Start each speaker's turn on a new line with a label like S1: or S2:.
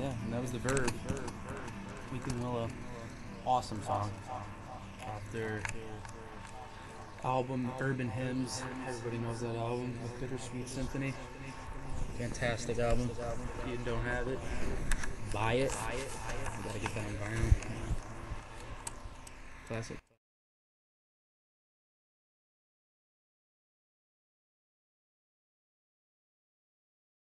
S1: Yeah, that was The Verve. Weeping Willow. Awesome song. Off their album, Urban Hymns. Everybody knows that album with Bittersweet Symphony. Fantastic album. If you don't have it, buy it. You gotta get that on vinyl. Classic.